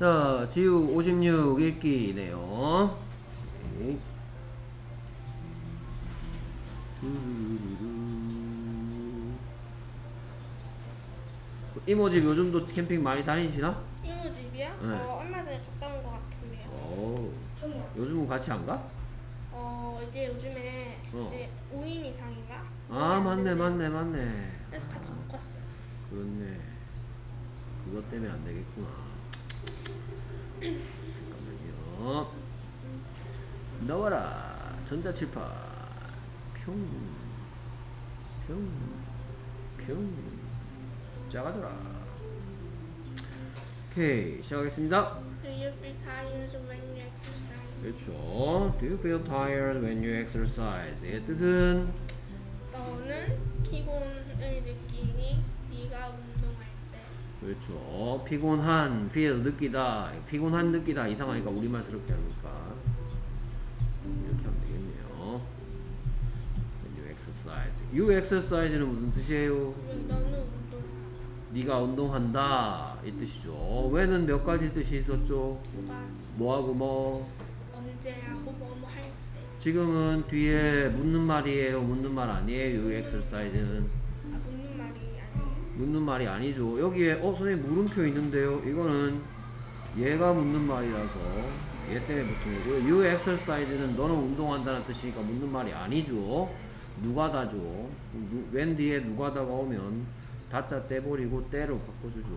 자, 지우 56 읽기네요. 네. 이모 집 요즘도 캠핑 많이 다니시나? 이모 집이요? 네. 어, 얼마 전에 갔다 온 것 같은데요. 오. 요즘은 같이 안 가? 어, 이제 요즘에 어. 이제 5인 이상인가? 아, 맞네, 맞네, 맞네. 그래서 같이 못 갔어요. 그렇네. 그것 때문에 안 되겠구나. 잠깐만요. 나와라. 전자칠판. 평. 평. 평. 작아져라. 오케이. 시작하겠습니다. Do you feel tired when you exercise? 그렇죠. Do you feel tired when you exercise? 의 뜻은 너는 피곤 그렇죠. 피곤한, feel 느끼다, 피곤한 느끼다 이상하니까 우리말스럽게 하니까 이렇게 하면 되겠네요. You exercise. You exercise는 무슨 뜻이에요? 네가 운동한다 이 뜻이죠. when은 몇 가지 뜻이 있었죠? 두 가지. 뭐하고 뭐? 언제 하고 뭐뭐 할 때. 지금은 뒤에 묻는 말이에요. 묻는 말 아니에요. Exercise는 말이 아니에요. 묻는 말이 아니죠. 여기에 어 선생님 물음표 있는데요. 이거는 얘가 묻는 말이라서 얘 때문에 붙은 거고요. You exercise는 너는 운동한다는 뜻이니까 묻는 말이 아니죠. 누가 다죠. 누, 웬 뒤에 누가 다가 오면 다자 떼버리고 때로 바꿔주죠.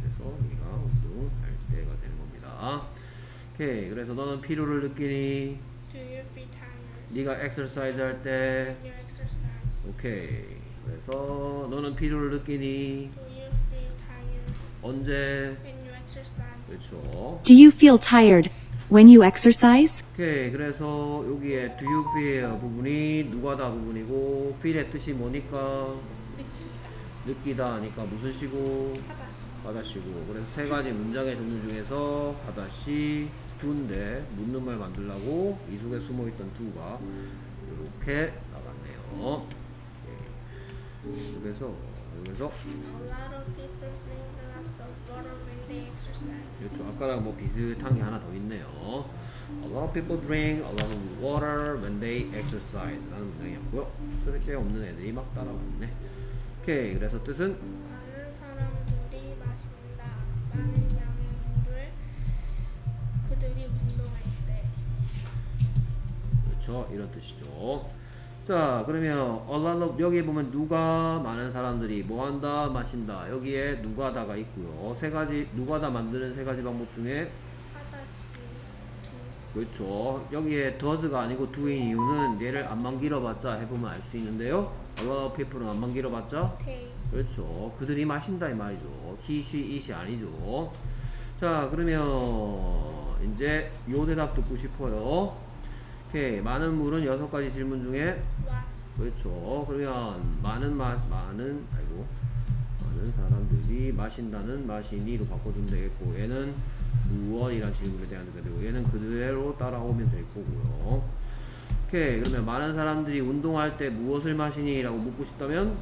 그래서 네가 운동할 때가 되는 겁니다. 오케이. 그래서 너는 피로를 느끼니 Do you feel tired 네가 exercise 할때 when you exercise? 오케이. 그래서 너는 피로를 느끼니 Do you feel tired 언제 when you exercise? 그렇죠. Do you feel tired when you exercise? 오케이. 그래서 여기에 do you feel 부분이 누가 다 부분이고 feel의 뜻이 뭐니까 느끼다. 하니까 무슨 시고. 바다시고 그래서 세 가지 문장의 종류 중에서 바다시 두인데 묻는 말 만들라고 이 속에 숨어있던 두가 이렇게 나갔네요. 그래서 exercise. 그렇죠. 아까랑 뭐 비슷한 게 하나 더 있네요. A lot of people drink a lot of water when they exercise. 라는 문장이었고요. 쓸데없는 애들이 막 따라왔네. 오케이. 그래서 뜻은 많은 사람들이 마신다. 많은 양의 물을 그들이 운동할 때. 그렇죠. 이런 뜻이죠. 자, 그러면 a lot of 여기 보면 누가 많은 사람들이 뭐 한다, 마신다. 여기에 누가다가 있고요. 세 가지 누가다 만드는 세 가지 방법 중에. 그렇죠. 여기에 does가 아니고 do인 이유는 얘를 안만 길어봤자 해보면 알 수 있는데요. A lot of people은 안만 길어봤자. 그렇죠. 그들이 마신다 이 말이죠. he, she, it이 아니죠. 자, 그러면 이제 요 대답 듣고 싶어요. 오케이. 많은 물은 여섯 가지 질문 중에 그렇죠. 그러면 많은 마, 많은 아이고 많은 사람들이 마신다는 마시니로 바꿔주면 되겠고 얘는 무엇이란 질문에 대한 대답 되고 얘는 그대로 따라오면 될 거고요. 오케이. 그러면 많은 사람들이 운동할 때 무엇을 마시니라고 묻고 싶다면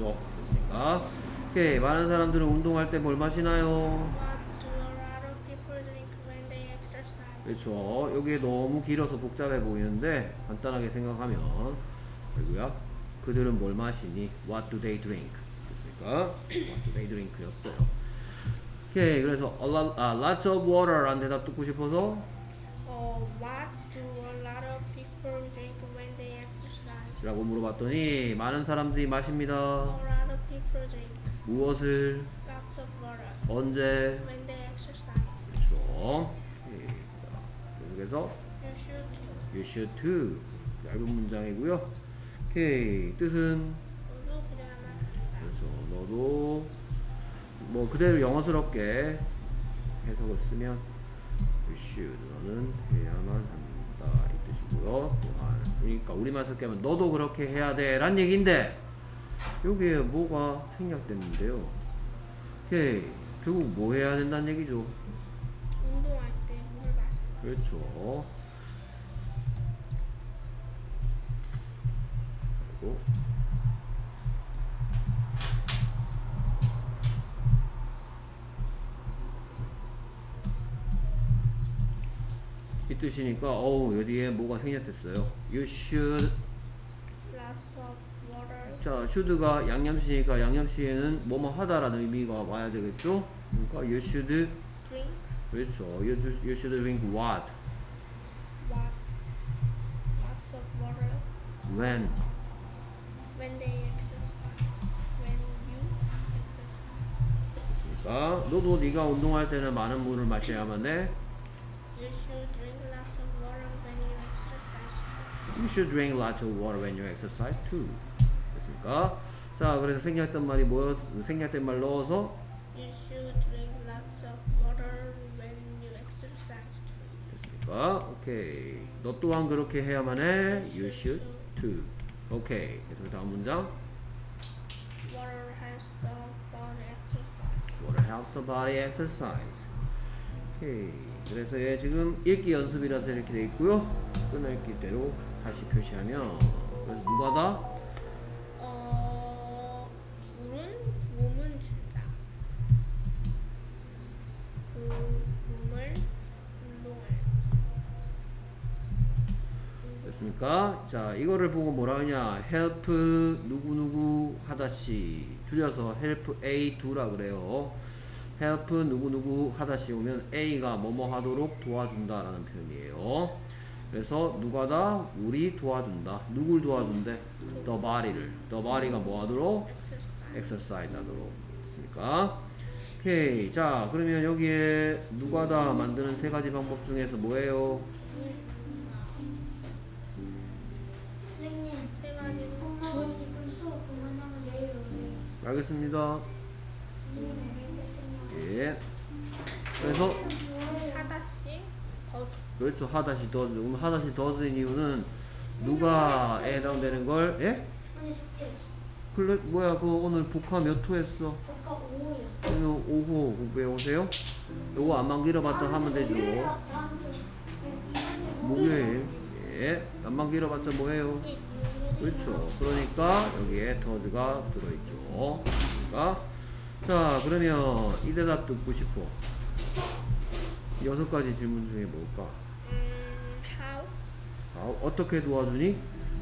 되겠죠. 됐습니까? 오케이. 많은 사람들은 운동할 때 뭘 마시나요? Drink? 그렇죠. 여기에 너무 길어서 복잡해 보이는데 간단하게 생각하면 그리고요. 그들은 뭘 마시니? What do they drink? 됐습니까? What do they drink였어요. 오케이. 그래서 a lot, 아, lots of water라는 대답 듣고 싶어서 어, what do 라고 물어봤더니 많은 사람들이 마십니다. 무엇을 언제 when they exercise. 그렇죠. 자, 계속해서 You should too. You should too. 얇은 문장이고요. 오케이. 뜻은 너도 그래야만 한다. 그래서 너도 뭐 그대로 영어스럽게 해석을 쓰면 you should 너는 해야만 한다 이 뜻이고요. 또한 그러니까 쓸게 하면 너도 그렇게 해야 돼 란 얘기인데 여기에 뭐가 생략됐는데요. 오케이. 결국 뭐 해야 된다는 얘기죠. 운동할 때물 마신다. 그렇죠. 그리고 뜻이니까 어우 여기에 뭐가 생략됐어요. You should Lots of water. 자 should가 양념시니까 양념시에는 뭐뭐 하다라는 의미가 와야 되겠죠. 그러니까 you should Drink 그렇죠. You, do- you should drink what what? Lots of water when when they exercise. When you exercise. 그러니까 너도 네가 운동할 때는 많은 물을 마셔야만 돼. You should drink lots of water when you exercise. You should drink lots of water when you exercise too. 됐습니까? 자, 그래서 생략된 말이 뭐였? 생략된 말 넣어서 You should drink lots of water when you exercise. 됐습니까? 오케이. 너 또한 그렇게 해야만 해. You should too. 오케이. 그래서 다음 문장. Water helps the body exercise. Water helps the body exercise. 오케이. 그래서 얘 지금 읽기 연습이라서 이렇게 돼 있고요. 끊어읽기대로 다시 표시하면 그래서 누가 다? 어, 물은 몸은 준다. 그 몸을 운동을. 됐습니까? 자, 이거를 보고 뭐라 하냐? help 누구누구 하다시 줄여서 help A 두라 그래요. help 누구누구 하다시 오면 A가 뭐뭐 하도록 도와준다 라는 표현이에요. 그래서 누가다 우리 도와준다. 누굴 도와준대? the body를. the body가 뭐 하도록? exercise. exercise 하도록. 됐습니까? 오케이. 자, 그러면 여기에 누가다 만드는 세 가지 방법 중에서 뭐예요? 오세요. 알겠습니다. 예. 그래서 뭐예요? 하다씩 더 그렇죠 하다시 더즈. 그럼 하다시 더즈인 이유는 누가 에 해당되는 걸 예? 클래 뭐야 그 오늘 복화 몇 호 했어? 아까 오후요. 오늘 5호 공부해 오세요. 요거 안만 길어봤자 하면 되죠. 목요일 예. 안만 길어봤자 뭐예요? 이 그렇죠. 그러니까 여기에 더즈가 들어있죠. 그러니까 자 그러면 이 대답 듣고 싶어. 여섯 가지 질문 중에 뭘까? 음, how 아, 어떻게 도와주니?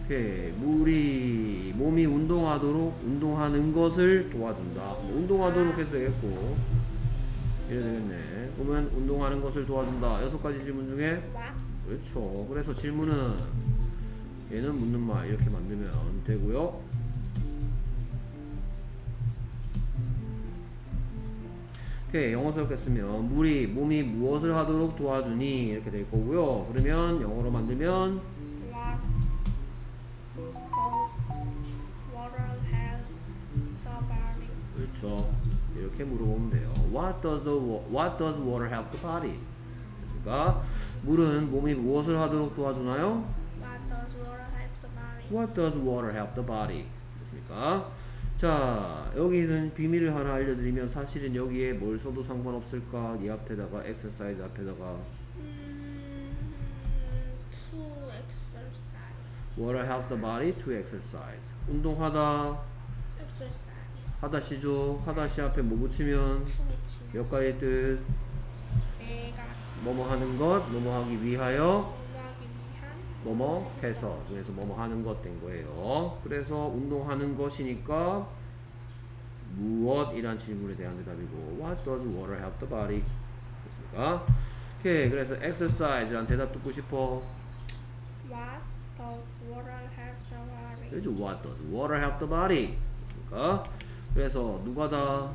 오케이. 물이 몸이 운동하도록 운동하는 것을 도와준다. 뭐 운동하도록 해도 되겠고 이래 되겠네. 그러면 운동하는 것을 도와준다. 여섯 가지 질문 중에 그렇죠. 그래서 질문은 얘는 묻는 말 이렇게 만들면 되고요. 오케이 영어 쓰였으면 물이 몸이 무엇을 하도록 도와주니 이렇게 될 거고요. 그러면 영어로 만들면? 그렇죠. 이렇게 물어보면 돼요. What does the What does water help the body? 그러니까 물은 몸이 무엇을 하도록 도와주나요? What does water help the body? What does water help the body? 됐습니까? 자, 여기는 비밀을 하나 알려드리면 사실은 여기에 뭘 써도 상관없을까? 이 앞에다가 exercise 앞에다가 음, to exercise. water helps the body to exercise. 운동하다 exercise. 하다시죠. 하다시 앞에 뭐 붙이면. 몇 가지 뜻 내가 뭐뭐 하는 것, 뭐뭐 하기 위하여 뭐뭐 해서 중에서 뭐뭐 하는 것 된 거예요. 그래서 운동하는 것이니까 무엇이란 질문에 대한 대답이고 What does water help the body? 됐습니까? 오케이 그래서 exercise란 대답 듣고 싶어. What does water help the body? 그죠? What does water help the body? 됐습니까? 그래서 누가 다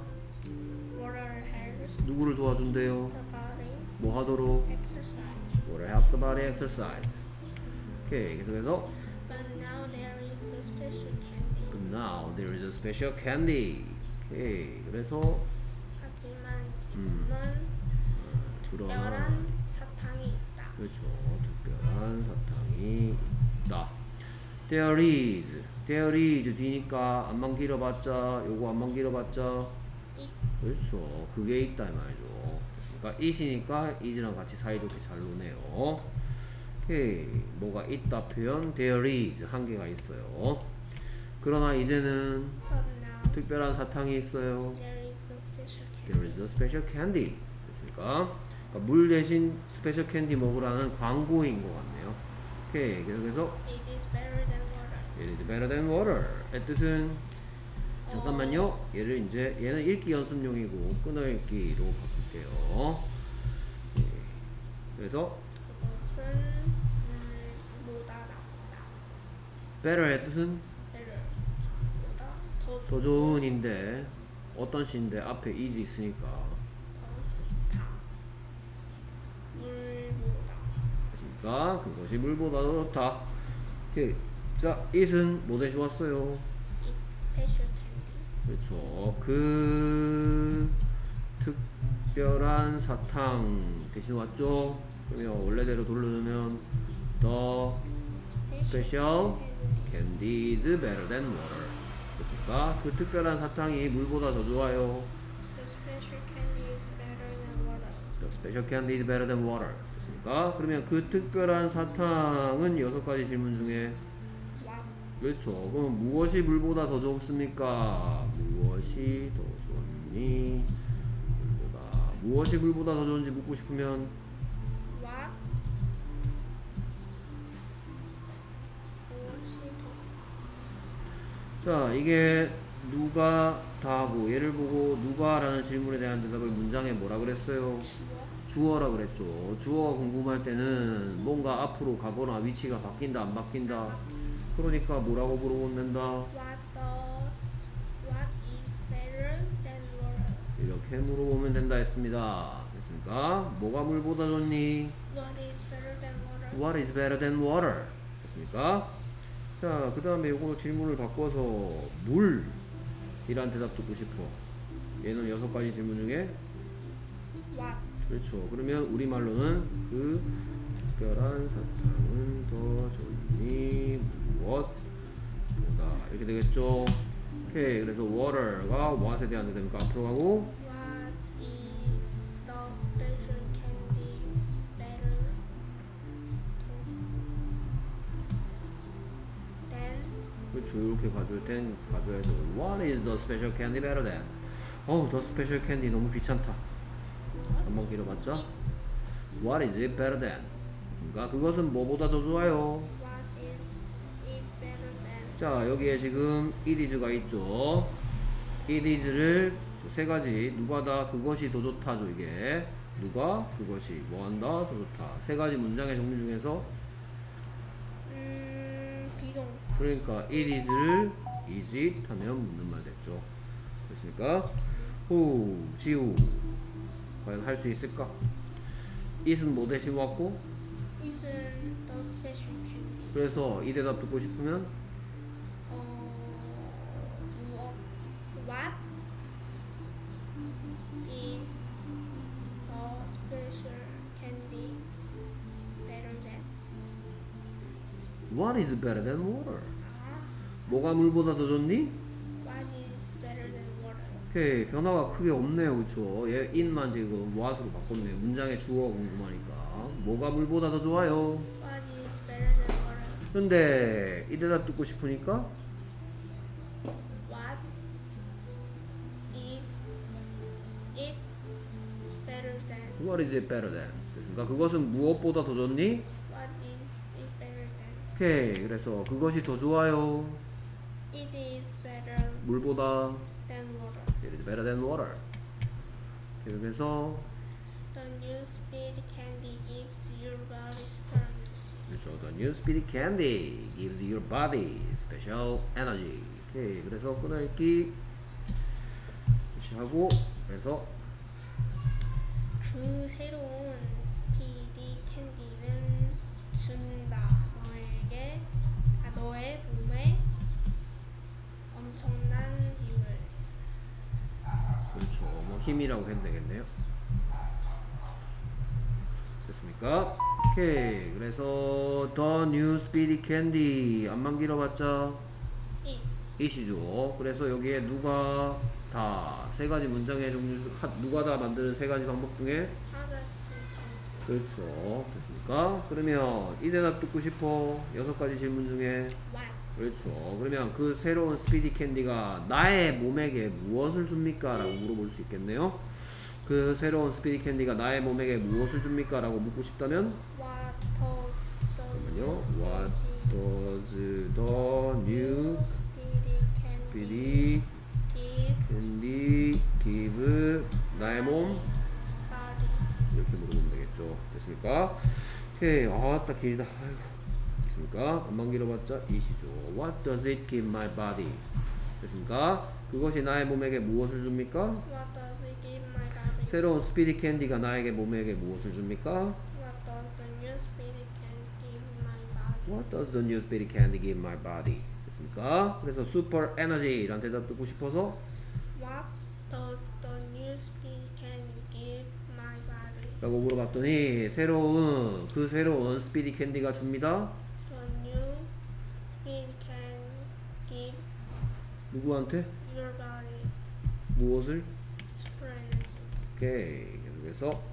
Water helps 누구를 도와준대요? the body 뭐 하도록? exercise. Water helps the body exercise. 오케이 계속해서 But now there is a special candy. But now there is a special candy. 오케이 그래서 하지만 음. 지금은 그런 특별한 사탕이 있다. 그렇죠 특별한 사탕이 있다. There is There is 뒤니까 안만 길어봤자 요거 안만 길어봤자 이 그렇죠 그게 있다 이 말이죠. 됐습니까? it이니까 is랑 같이 사이좋게 잘 노네요. 오케이. 뭐가 있다 표현 there is 한 개가 있어요. 그러나 이제는 특별한 사탕이 있어요. there is a special candy. is a special candy. 됐습니까? 그러니까 물 대신 special candy 먹으라는 광고인 것 같네요. 오케이. 그래서 It is better than water. it is better than water. 의 뜻은 잠깐만요. 얘를 이제 얘는 읽기 연습용이고 끊어읽기로 바꿀게요. 예. 그래서 better의 뜻은 더, 더 좋- 좋은인데 어떤 시인데 앞에 is 있으니까 더. 됐습니까? 그것이 물보다 더 좋다. 오케이. 자, it은 뭐 대신 왔어요? 그렇죠. 그 특별한 사탕 대신 왔죠. 그러면 원래대로 돌려주면 special candy is better than water. 됐습니까? 그 특별한 사탕이 물보다 더 좋아요. The special candy is better than water. The special candy is better than water. 됐습니까? 그러면 그 특별한 사탕은 여섯 가지 질문 중에? 그렇죠. 그럼 무엇이 물보다 더 좋습니까? 무엇이 더 좋니? 물보다 무엇이 물보다 더 좋은지 묻고 싶으면 자 이게 누가 다 하고 얘를 보고 누가라는 질문에 대한 대답을 문장에 뭐라 그랬어요? 주어? 주어라 그랬죠. 주어가 궁금할 때는 뭔가 앞으로 가거나 위치가 바뀐다 안 바뀐다. 그러니까 뭐라고 water? 이렇게 물어보면 된다 했습니다. 됐습니까? 뭐가 물보다 좋니? What is better than water? What is better than water? 됐습니까? 자, 그 다음에 요거 질문을 바꿔서 물 이란 대답 듣고 싶어. 얘는 여섯 가지 질문 중에 What? 그렇죠. 그러면 우리말로는 그 특별한 사탕은 더 좋니? 무엇보다 이렇게 되겠죠. 오케이. 그래서 water가 what에 대한 대답이니까 앞으로 가고 이렇게 가져올 땐 가져야 돼. What is the special candy better than? 어우, the special candy 너무 귀찮다. 한번 길어봤죠? What is it better than? 그러니까 그것은 뭐보다 더 좋아요? 자, 여기에 지금 it is가 있죠. it is를 세 가지 누가 다 그것이 더 좋다죠 이게 누가 그것이 뭐한다 더 좋다 세 가지 문장의 종류 중에서 음, 비동. 그러니까 it is를 is it 하면 묻는 말 됐죠. 됐습니까? 후, 지우. 과연 할 수 있을까? it은 뭐 대신 왔고, Isn't the special candy? 그래서 이 대답 듣고 싶으면 어, 무엇? What what is better than water? 아, 뭐가 물보다 더 좋니? what is better than water? 오케이, 변화가 크게 없네요, 그쵸? 얘 it만 지금 what으로 바꿨네요. 문장의 주어가 궁금하니까. 뭐가 물보다 더 좋아요? What is better than water? 근데 이 대답 듣고 싶으니까 What is it better than? what is it better than? 됐습니까? 그것은 무엇보다 더 좋니? What is it better than? 오케이, 그래서 그것이 더 좋아요. It is better 물보다 than water. it is better than water. 그래서 The new speed candy gives your body strength. 그렇죠. The new speed candy gives your body special energy. 오케이, 그래서 끊어읽기 무시하고 그래서 그 새로운 아, 너의 몸에 엄청난 힘을 그렇죠. 뭐 힘이라고 해도 되겠네요. 됐습니까? 오케이. 그래서 the new speedy candy 안만 길어봤자 이 이시죠. 그래서 여기에 누가 다 세 가지 문장의 종류 하- 누가 다 만드는 세 가지 방법 중에 그렇죠. 됐습니까? 그러면 이 대답 듣고 싶어. 여섯 가지 질문 중에. What? 그렇죠. 그러면 그 새로운 speedy candy가 나의 몸에게 무엇을 줍니까? 라고 물어볼 수 있겠네요. 그 새로운 speedy candy가 나의 몸에게 무엇을 줍니까? 라고 묻고 싶다면 What does the 잠깐만요. What does the new speedy 스피디 candy give 나의 몸 됐습니까? 오케이. 아따 길다. 아이고. 됐습니까? 안만 길어봤자 이시죠. What does it give my body? 됐습니까? 그것이 나의 몸에게 무엇을 줍니까? What does it give my body? 새로운 스피디 캔디가 나에게 몸에게 무엇을 줍니까? What does the new speedy candy give my body? What does the new speedy candy give my body? 됐습니까? 그래서 super energy란 대답 듣고 싶어서 What does the new speedy candy give my body? 라고 물어봤더니 새로운 그 새로운 스피디 캔디가 줍니다. 누구한테? your body 무엇을? 오케이. 계속해서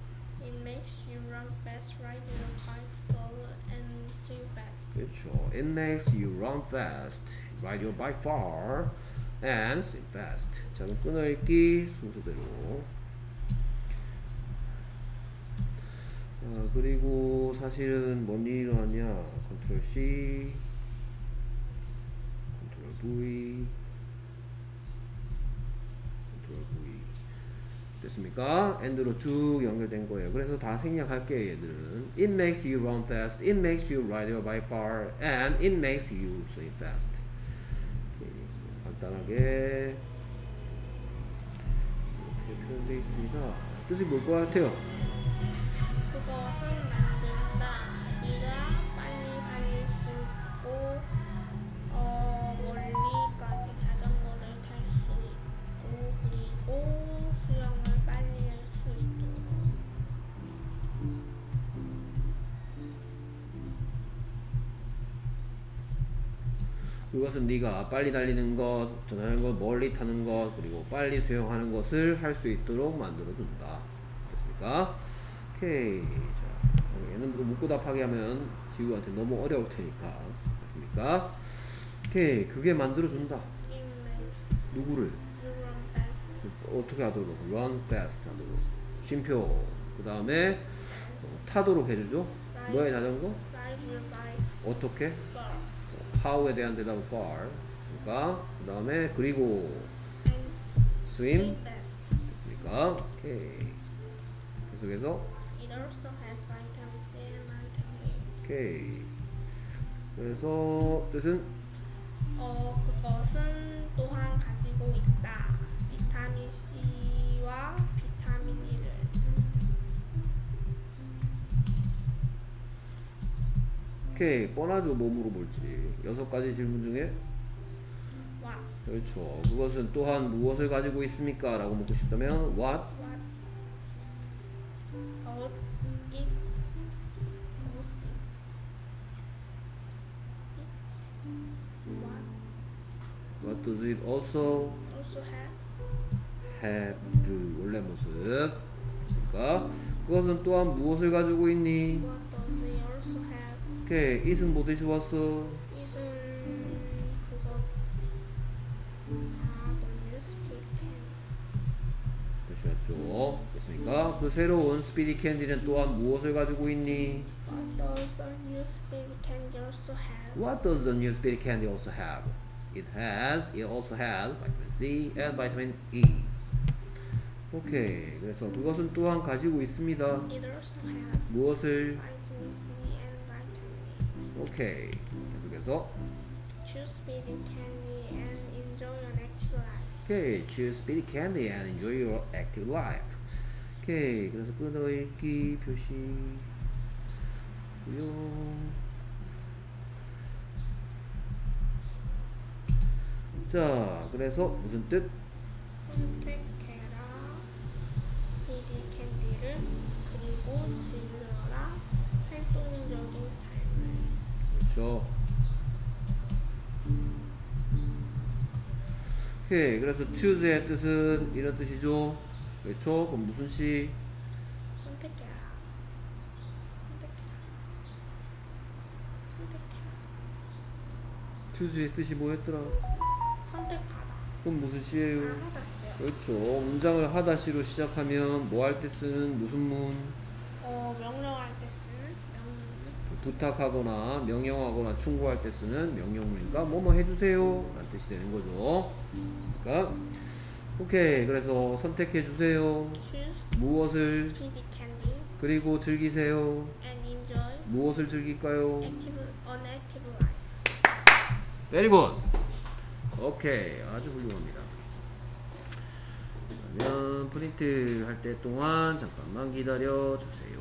It makes you run fast, ride your bike slower, and swim fast. 그렇죠. It makes you run fast, ride your bike far, and swim fast. 자, 그럼 끊어읽기 순서대로. 아, 그리고 사실은 뭔 일이 일어났냐? Control C, Control V, Control V. 됐습니까? and로 쭉 연결된 거예요. 그래서 다 생략할게요, 얘들은. It makes you run fast, it makes you ride your bike far, and it makes you swim fast. 간단하게 이렇게 표현되어 있습니다. 뜻이 뭘 것 같아요? 그것은 만든다. 네가 빨리 달릴 수 있고, 어, 멀리까지 자전거를 탈 수 있고, 그리고 수영을 빨리 할 수 있도록. 그것은 네가 빨리 달리는 것, 전하는 것, 멀리 타는 것, 그리고 빨리 수영하는 것을 할 수 있도록 만들어준다. 됐습니까? 오케이. 자, 얘는 또 묻고 답하게 하면 지구한테 너무 어려울 테니까. 됐습니까? 오케이. 그게 만들어준다. 누구를? you run fast. 어떻게 하도록? run fast 하도록. 쉼표. 그 다음에 타도록 해주죠. 너의 자전거? 어떻게? far how에 대한 대답은 far. 됐습니까? 그 다음에 그리고 swim. 됐습니까? 오케이. 계속해서 It also has vitamin C and vitamin E. 오케이. 그래서 뜻은 어, 그것은 또한 가지고 있다. 비타민 C와 비타민 E를. 오케이 뻔하죠 뭐 물어볼지 여섯 가지 질문 중에 와, 그렇죠 그것은 또한 무엇을 가지고 있습니까? 라고 묻고 싶다면 what does it also also have have 원래 모습 그러니까 그것은 또한 무엇을 가지고 있니? what does it also have 오케이 it은 뭐 대시 왔어? 이은 그것 아 스피드 대시 왔죠 됐습니까? 그 새로운 스피디 캔디는 또한 무엇을 가지고 있니? What does the new speed candy also have? What does the new speedy candy also have? It has, it also has vitamin C and vitamin E. 오케이. 그래서 그것은 또한 가지고 있습니다. It also has 무엇을? E. 오케이. 계속해서 Choose speedy candy and enjoy your active life. 오케이. Choose speedy candy and enjoy your active life. 오케이. 그래서 끊어읽기 표시 고요. 자, 그래서 무슨 뜻? 선택해라. 피디 캔디를 그리고 질러라. 활동적인 삶을. 그렇죠. 오케이. 그래서 choose의 뜻은 이런 뜻이죠. 그렇죠? 그럼 무슨 시? 선택해라. 선택해라. 선택해라. choose의 뜻이 뭐였더라? 선택하다. 그럼 무슨 시예요? 아, 하다시요. 그렇죠. 문장을 하다시로 시작하면 뭐 할 때 쓰는 무슨 문? 어, 명령할 때 쓰는 명령. 부탁하거나 명령하거나 충고할 때 쓰는 명령문이니까 뭐뭐 해주세요 라는 뜻이 되는 거죠. 그러니까 오케이 그래서 선택해 주세요. 무엇을 그리고 즐기세요. 무엇을 즐길까요? active an active life. Very good. 오케이 아주 훌륭합니다. 그러면 프린트 할 때 동안 잠깐만 기다려 주세요.